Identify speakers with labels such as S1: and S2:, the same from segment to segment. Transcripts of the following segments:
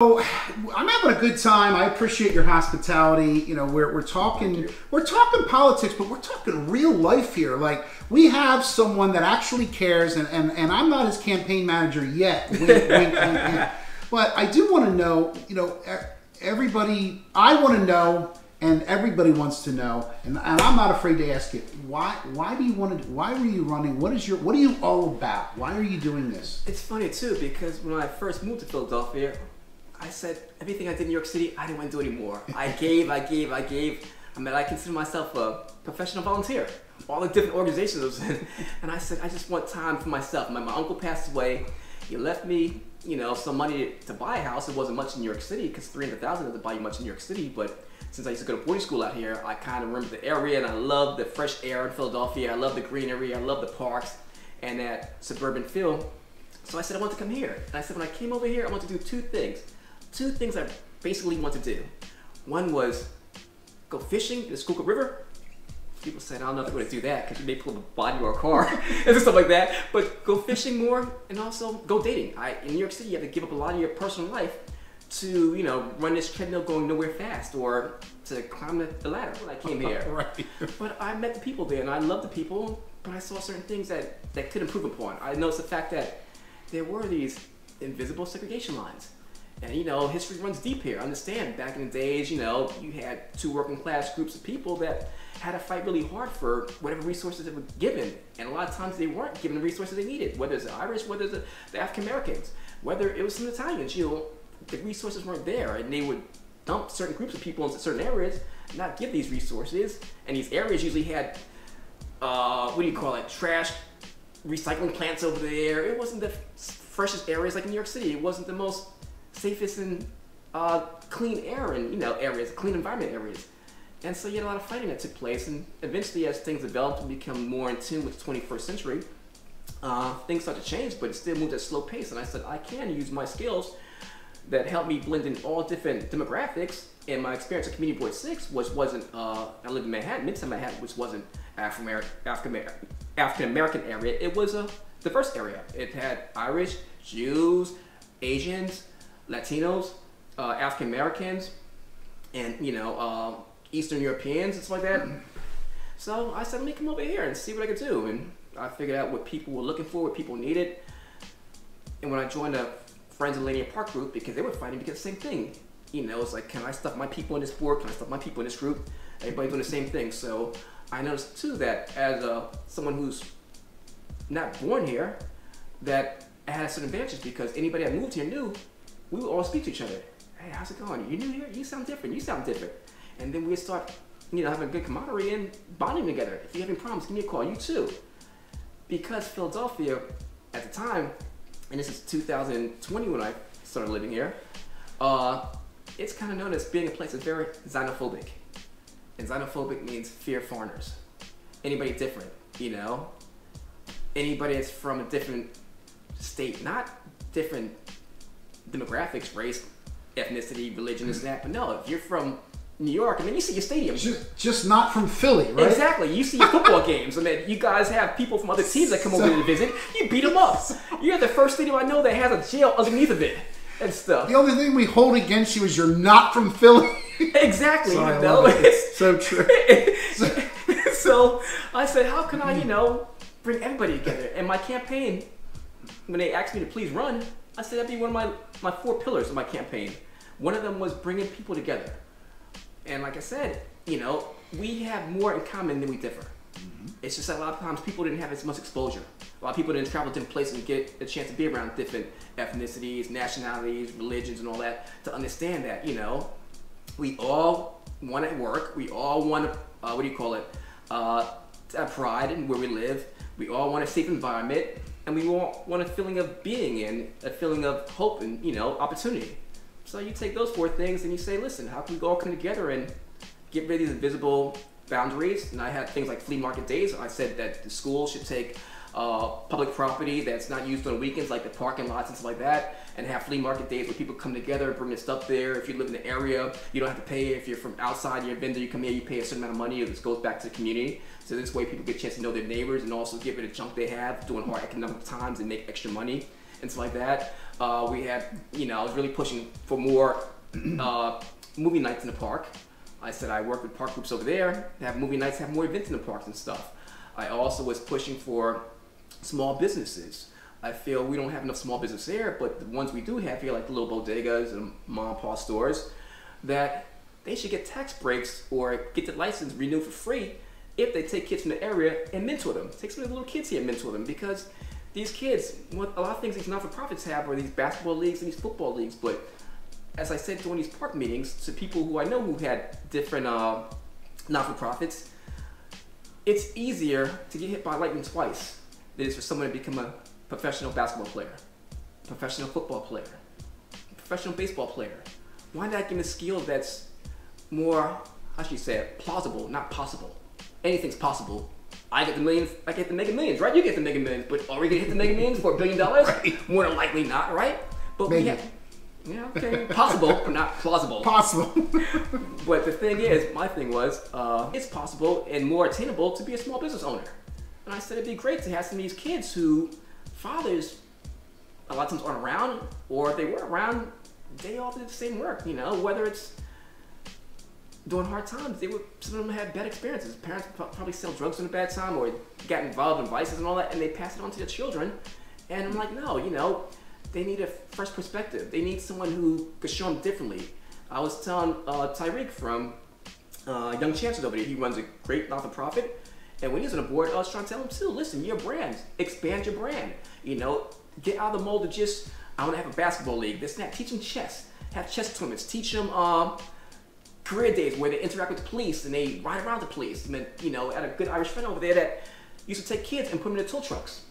S1: So I'm having a good time. I appreciate your hospitality. You know, we're, we're talking we're talking politics, but we're talking real life here. Like we have someone that actually cares, and, and, and I'm not his campaign manager yet. Wink, wink, wink. But I do want to know. You know, everybody. I want to know, and everybody wants to know, and, and I'm not afraid to ask it. Why why do you want to? Why were you running? What is your What are you all about? Why are you doing this?
S2: It's funny too because when I first moved to Philadelphia, I said everything I did in New York City, I didn't want to do anymore. I gave, I gave, I gave. I mean, I consider myself a professional volunteer. All the different organizations I was in, and I said I just want time for myself. My, my uncle passed away. He left me, you know, some money to buy a house. It wasn't much in New York City because three hundred thousand doesn't buy you much in New York City, but since I used to go to boarding school out here, I kind of remember the area and I love the fresh air in Philadelphia. I love the greenery. I love the parks and that suburban feel. So I said I want to come here. And I said when I came over here, I want to do two things. Two things I basically want to do. One was go fishing in the Schuylkill River. People said I don't know if they're going to do that because you may pull the body or a car and stuff like that. But go fishing more and also go dating. I in New York City, you have to give up a lot of your personal life to you know run this treadmill going nowhere fast or to climb the, the ladder when I came here.
S1: Right.
S2: But I met the people there, and I loved the people. But I saw certain things that that could improve upon. I noticed the fact that there were these invisible segregation lines, and you know history runs deep here. Understand back in the days, you know, you had two working class groups of people that had to fight really hard for whatever resources they were given, and a lot of times they weren't given the resources they needed. Whether it's the Irish, whether it's the, the African Americans, whether it was some Italians, you know, the resources weren't there, and they would dump certain groups of people into certain areas, not give these resources, and these areas usually had uh, what do you call it, trash recycling plants over there. It wasn't the freshest areas like New York City. It wasn't the most safest and uh, clean air and you know areas, clean environment areas. And so you had a lot of fighting that took place, and eventually, as things developed and become more in tune with the 21st century, uh, things started to change, but it still moved at a slow pace. And I said, I can use my skills that helped me blend in all different demographics. And my experience at Community Board 6, which wasn't, uh, I lived in Manhattan, Midtown Manhattan, which wasn't African American area. It was a diverse area. It had Irish, Jews, Asians, Latinos, uh, African Americans, and you know, uh, Eastern Europeans and stuff like that. So I said, let me come over here and see what I could do. And I figured out what people were looking for, what people needed. And when I joined the Friends of Lanier Park group, because they were fighting get the same thing. You know, it's like, can I stuff my people in this board? Can I stuff my people in this group? Everybody doing the same thing. So I noticed too that as uh, someone who's not born here, that I had certain advantages because anybody that moved here knew we would all speak to each other. Hey, how's it going? You new here? You sound different. You sound different. And then we'd start, you know, having a good camaraderie and bonding together. If you have any problems, give me a call. You too. Because Philadelphia, at the time, and this is 2020 when I started living here, uh, it's kind of known as being a place that's very xenophobic. And xenophobic means fear foreigners. Anybody different, you know? Anybody that's from a different state, not different demographics, race, ethnicity, religion, this and that, but no, if you're from New York, I mean, you see your stadium.
S1: Just, just not from Philly, right?
S2: Exactly. You see your football games. I mean, you guys have people from other teams that come over to visit. You beat them up. You're the first stadium I know that has a jail underneath of it and stuff.
S1: The only thing we hold against you is you're not from Philly.
S2: Exactly.
S1: Sorry,
S2: you
S1: I
S2: know.
S1: it. It's so true.
S2: so I said, how can I, you know, bring everybody together? And my campaign, when they asked me to please run, I said that'd be one of my, my four pillars of my campaign. One of them was bringing people together. And like I said, you know, we have more in common than we differ. It's just that a lot of times people didn't have as much exposure. A lot of people didn't travel to different places and get a chance to be around different ethnicities, nationalities, religions, and all that to understand that, you know, we all want to work. We all want to, uh, what do you call it, uh, to have pride in where we live. We all want a safe environment, and we all want a feeling of being in, a feeling of hope and, you know, opportunity. So you take those four things and you say, listen, how can we all come together and get rid of these invisible boundaries? And I had things like flea market days. I said that the school should take uh, public property that's not used on weekends, like the parking lots and stuff like that, and have flea market days where people come together, and bring their stuff there. If you live in the area, you don't have to pay. If you're from outside, you're a vendor, you come here, you pay a certain amount of money. This goes back to the community. So this way, people get a chance to know their neighbors and also get rid of junk they have during hard economic times and make extra money and stuff like that. Uh, we had, you know, I was really pushing for more uh, movie nights in the park. I said I work with park groups over there, have movie nights, have more events in the parks and stuff. I also was pushing for small businesses. I feel we don't have enough small business here, but the ones we do have here, like the little bodegas and mom and pop stores, that they should get tax breaks or get the license renewed for free if they take kids from the area and mentor them. Take some of the little kids here and mentor them because these kids, what a lot of things these not-for-profits have are these basketball leagues and these football leagues, but as I said during these park meetings to people who I know who had different uh, not-for-profits, it's easier to get hit by lightning twice than it is for someone to become a professional basketball player, professional football player, professional baseball player. Why not give them a skill that's more, how should you say it, plausible, not possible? Anything's possible. I get the millions, I get the mega millions, right? You get the mega millions, but are we gonna hit the mega millions for a billion dollars?
S1: Right.
S2: More than likely not, right? But
S1: Maybe.
S2: we have, yeah, okay, possible, but not plausible.
S1: Possible.
S2: But the thing is, my thing was, uh, it's possible and more attainable to be a small business owner. And I said it'd be great to have some of these kids who fathers a lot of times aren't around, or if they were around, they all did the same work. You know, whether it's during hard times, they were some of them had bad experiences. Parents probably sell drugs in a bad time, or got involved in vices and all that, and they pass it on to their children. And I'm like, no, you know, they need a fresh perspective. They need someone who could show them differently. I was telling uh, Tyreek from uh, Young Chances over there. He runs a great not-for-profit, and when he was on the board, I was trying to tell him too. Listen, your brand, expand your brand. You know, get out of the mold of just I want to have a basketball league. This and that. Teach them chess. Have chess tournaments. Teach them um, career days where they interact with the police and they ride around the police. I mean, you know, I had a good Irish friend over there that used to take kids and put them in the tow trucks.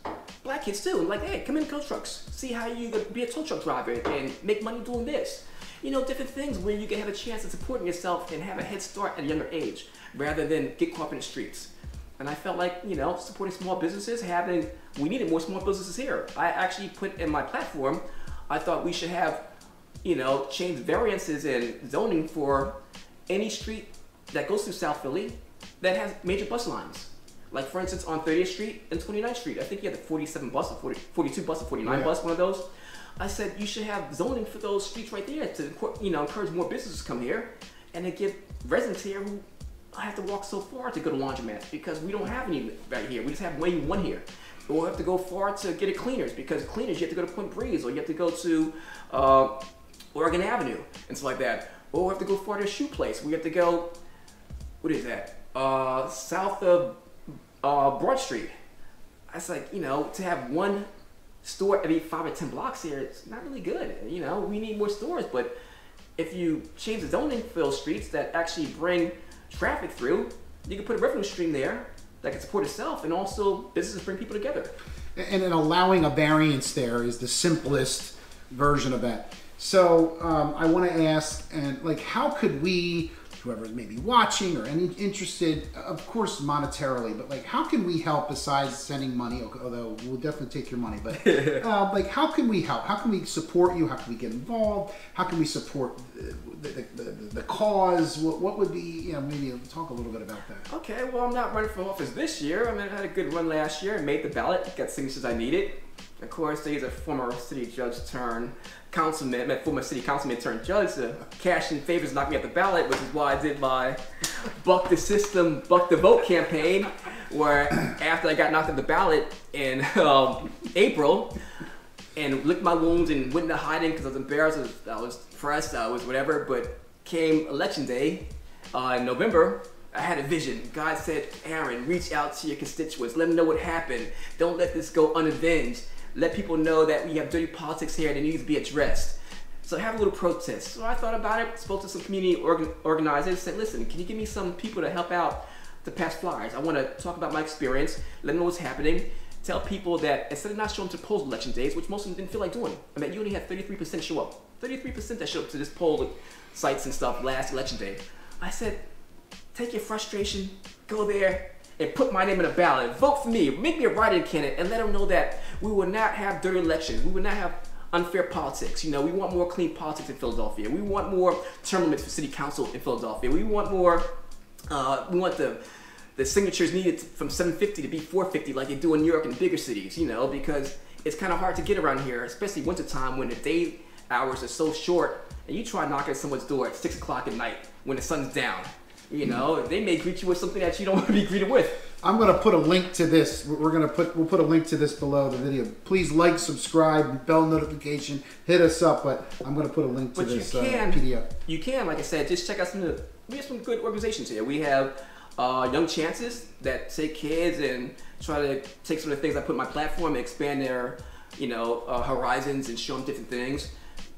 S2: Black kids too. And like, hey, come in tow trucks. See how you could be a tow truck driver and make money doing this. You know, different things where you can have a chance of supporting yourself and have a head start at a younger age rather than get caught up in the streets. And I felt like, you know, supporting small businesses, having, we needed more small businesses here. I actually put in my platform, I thought we should have, you know, change variances in zoning for any street that goes through South Philly that has major bus lines. Like, for instance, on 30th Street and 29th Street, I think you had the 47 bus or 40, 42 bus or 49
S1: Yeah.
S2: bus, one of those. I said you should have zoning for those streets right there to, you know, encourage more businesses to come here and to give residents here who have to walk so far to go to laundromats because we don't have any right here. We just have one here. Or we have to go far to get a cleaners because cleaners you have to go to Point Breeze or you have to go to uh, Oregon Avenue and stuff like that. Or we have to go far to a shoe place. We have to go, what is that? Uh, south of uh, Broad Street. That's like, you know, to have one store every five or ten blocks here, it's not really good. You know, we need more stores, but if you change the zoning for those streets that actually bring traffic through, you can put a revenue stream there that can support itself and also businesses bring people together.
S1: and then allowing a variance there is the simplest version of that. So um, I want to ask, and like, how could we, whoever's maybe watching or any interested, of course monetarily, but like, how can we help besides sending money? Although we'll definitely take your money, but uh, like, how can we help? How can we support you? How can we get involved? How can we support the, the cause? What, what would be, you know, maybe talk a little bit about that.
S2: Okay, well, I'm not running for office this year. I mean, I had a good run last year, made the ballot, got signatures I needed. Of course, he's a former city judge turned councilman, I former city councilman turned judge. To cash in favors, knocked me at the ballot, which is why I did my Buck the System, Buck the Vote campaign, where after I got knocked at the ballot in um, April, and licked my wounds and went into hiding because I was embarrassed. I was, I was pressed. I was whatever. But came election day uh, in November, I had a vision. God said, Aaron, reach out to your constituents. Let them know what happened. Don't let this go unavenged. Let people know that we have dirty politics here it needs to be addressed. So I have a little protest. So I thought about it, spoke to some community organ- organizers, said, listen, can you give me some people to help out to pass flyers? I want to talk about my experience, let them know what's happening, tell people that instead of not showing to polls election days, which most of them didn't feel like doing, I mean, you only had 33% show up. 33% that showed up to this poll sites and stuff last election day. I said, take your frustration, go there, and put my name in a ballot. Vote for me. Make me a write-in candidate, and let them know that we will not have dirty elections. We will not have unfair politics. You know, we want more clean politics in Philadelphia. We want more term limits for city council in Philadelphia. We want more. Uh, we want the the signatures needed from 750 to be 450, like they do in New York and bigger cities. You know, because it's kind of hard to get around here, especially wintertime when the day hours are so short and you try knocking at someone's door at 6 o'clock at night when the sun's down. You know, they may greet you with something that you don't want to be greeted with.
S1: I'm going to put a link to this. We're going to put we'll put a link to this below the video. Please like, subscribe, bell notification, hit us up. But I'm going to put a link to
S2: But you
S1: this uh,
S2: can,
S1: PDF.
S2: you can, like I said, just check out some of the, we have some good organizations here. We have uh, Young Chances that take kids and try to take some of the things I put in my platform and expand their, you know, uh, horizons and show them different things.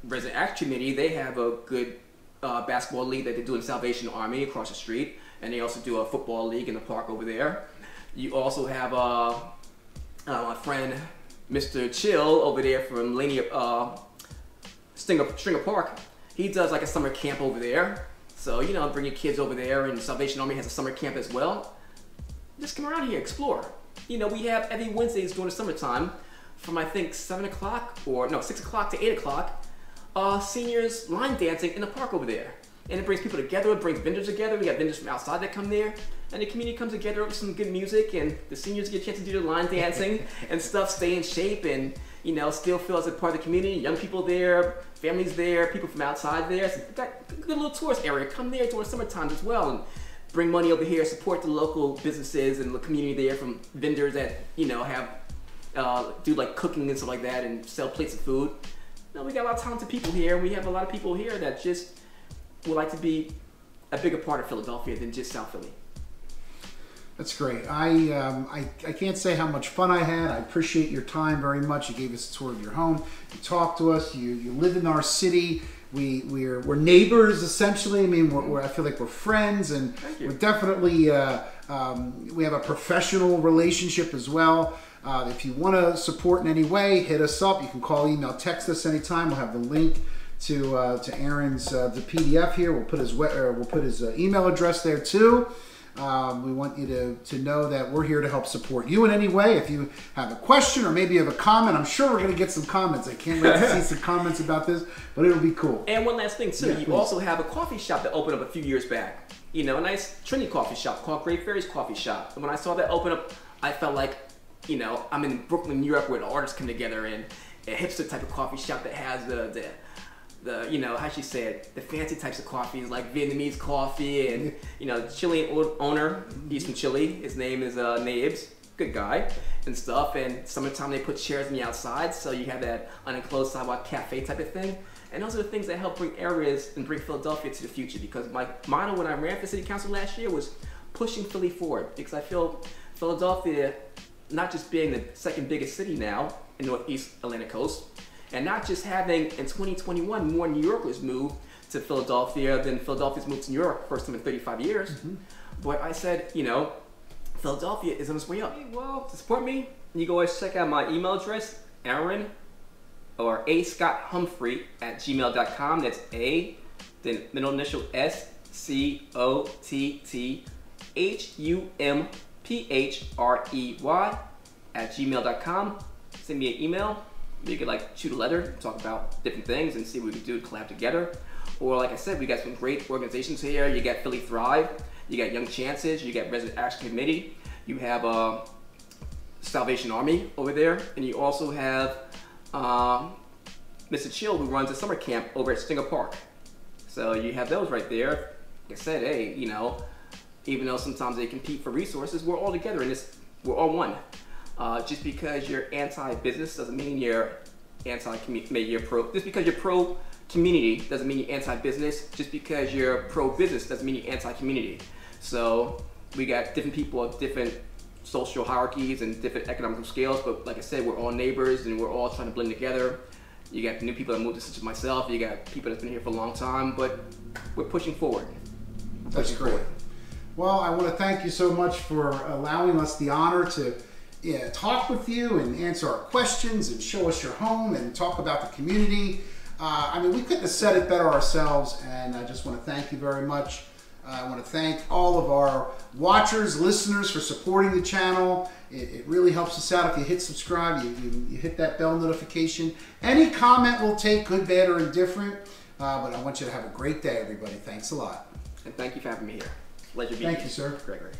S2: Resident Act Committee, they have a good uh, basketball league that they do in Salvation Army across the street, and they also do a football league in the park over there. You also have uh, uh, my friend Mr. Chill over there from Laney, uh, Stinger, Stringer Park. He does like a summer camp over there. So, you know, bring your kids over there, and Salvation Army has a summer camp as well. Just come around here, explore. You know, we have every Wednesdays during the summertime from I think 7 o'clock or no, 6 o'clock to 8 o'clock, uh, seniors line dancing in the park over there. And it brings people together, it brings vendors together. We got vendors from outside that come there. And the community comes together with some good music, and the seniors get a chance to do their line dancing and stuff, stay in shape, and you know, still feel as a part of the community. Young people there, families there, people from outside there. Got a good little tourist area. Come there during summertime as well, and bring money over here, support the local businesses and the community there from vendors that you know have uh, do like cooking and stuff like that, and sell plates of food. No, we got a lot of talented people here. We have a lot of people here that just would like to be a bigger part of Philadelphia than just South Philly.
S1: That's great. I, um, I I can't say how much fun I had. I appreciate your time very much. You gave us a tour of your home. You talked to us. You you live in our city. We we're we're neighbors essentially. I mean, we're, we're I feel like we're friends, and we're definitely uh, um, we have a professional relationship as well. Uh, if you want to support in any way, hit us up. You can call, email, text us anytime. We'll have the link to uh, to Aaron's uh, the PDF here. We'll put his uh, we'll put his uh, email address there too. Um, we want you to, to know that we're here to help support you in any way. If you have a question or maybe you have a comment, I'm sure we're going to get some comments. I can't wait to see some comments about this, but it'll be cool.
S2: And one last thing too,
S1: Yeah,
S2: you
S1: please.
S2: also have a coffee shop that opened up a few years back. You know, a nice trendy coffee shop called Grays Ferry Coffee Shop. And when I saw that open up, I felt like, you know, I'm in Brooklyn, New York, where the artists come together and a hipster type of coffee shop that has the the, the you know how she said the fancy types of coffees like Vietnamese coffee and you know Chilean owner, he's from Chile. His name is uh, good guy and stuff. And summertime they put chairs in the outside, so you have that unenclosed sidewalk cafe type of thing. And those are the things that help bring areas and bring Philadelphia to the future. Because my motto when I ran for city council last year was pushing Philly forward. Because I feel Philadelphia, not just being the second biggest city now in Northeast Atlantic Coast, and not just having in 2021 more New Yorkers move to Philadelphia than Philadelphia's moved to New York, first time in 35 years. Mm-hmm. But I said, you know, Philadelphia is on its way up. Well, to support me, you go always check out my email address, Aaron or A Scott Humphrey at gmail.com. That's A, then middle initial S C O T T H U M P H R E Y at gmail.com. Send me an email. You could like shoot a letter, talk about different things, and see what we could do to collab together. Or like I said, we got some great organizations here. You got Philly Thrive, you got Young Chances, you got Resident Action Committee, you have uh, Salvation Army over there, and you also have um, Mr. Chill who runs a summer camp over at Stinger Park. So you have those right there. Like I said, hey, you know, even though sometimes they compete for resources, we're all together in this. We're all one. Uh, just because you're anti-business doesn't mean you're anti-community. You're pro. Just because you're pro community doesn't mean you're anti-business. Just because you're pro-business doesn't mean you're anti-community. So we got different people of different social hierarchies and different economical scales. But like I said, we're all neighbors and we're all trying to blend together. You got new people that moved to such as myself. You got people that's been here for a long time, but we're pushing forward. We're
S1: That's
S2: pushing
S1: great.
S2: forward.
S1: Well, I want to thank you so much for allowing us the honor to yeah, talk with you and answer our questions and show us your home and talk about the community. Uh, I mean, we couldn't have said it better ourselves, and I just want to thank you very much. Uh, I want to thank all of our watchers, listeners for supporting the channel. It, it really helps us out if you hit subscribe, you, you, you hit that bell notification. Any comment we'll take, good, bad, or indifferent. Uh, but I want you to have a great day, everybody. Thanks a lot.
S2: And thank you for having me here. Pleasure being
S1: Thank
S2: here.
S1: you, sir.
S2: Gregory.